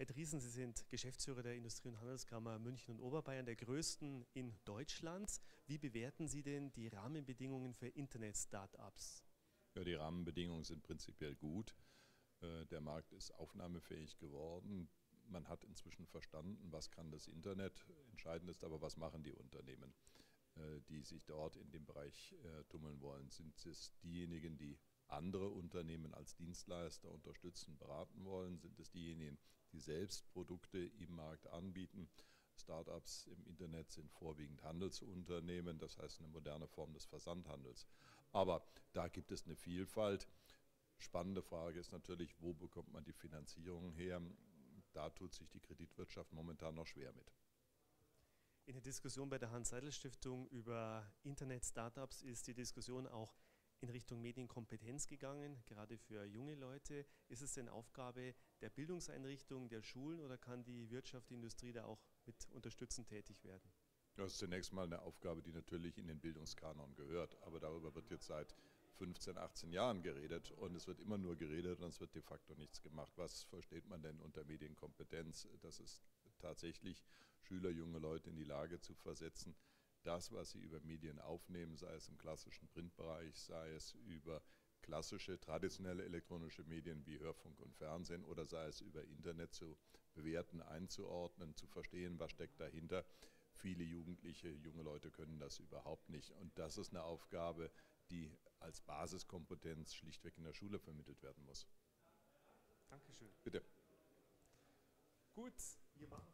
Herr Driesen, Sie sind Geschäftsführer der Industrie- und Handelskammer München und Oberbayern, der größten in Deutschland. Wie bewerten Sie denn die Rahmenbedingungen für Internet-Startups? Ja, die Rahmenbedingungen sind prinzipiell gut. Äh, der Markt ist aufnahmefähig geworden. Man hat inzwischen verstanden, was kann das Internet. Entscheidend ist aber, was machen die Unternehmen, äh, die sich dort in dem Bereich äh, tummeln wollen. Sind es diejenigen, die andere Unternehmen als Dienstleister unterstützen, beraten wollen? Sind es diejenigen, die selbst Produkte im Markt anbieten? Startups im Internet sind vorwiegend Handelsunternehmen, das heißt eine moderne Form des Versandhandels. Aber da gibt es eine Vielfalt. Spannende Frage ist natürlich, wo bekommt man die Finanzierung her? Da tut sich die Kreditwirtschaft momentan noch schwer mit. In der Diskussion bei der Hans-Seidel-Stiftung über Internet-Startups ist die Diskussion auch in Richtung Medienkompetenz gegangen, gerade für junge Leute. Ist es denn Aufgabe der Bildungseinrichtungen, der Schulen oder kann die Wirtschaft, die Industrie da auch mit unterstützend tätig werden? Das ist zunächst mal eine Aufgabe, die natürlich in den Bildungskanon gehört. Aber darüber wird jetzt seit 15, 18 Jahren geredet und es wird immer nur geredet und es wird de facto nichts gemacht. Was versteht man denn unter Medienkompetenz? Das ist tatsächlich Schüler, junge Leute in die Lage zu versetzen, das, was sie über Medien aufnehmen, sei es im klassischen Printbereich, sei es über klassische, traditionelle elektronische Medien wie Hörfunk und Fernsehen oder sei es über Internet zu bewerten, einzuordnen, zu verstehen, was steckt dahinter. Viele Jugendliche, junge Leute können das überhaupt nicht. Und das ist eine Aufgabe, die als Basiskompetenz schlichtweg in der Schule vermittelt werden muss. Dankeschön. Bitte. Gut, wir machen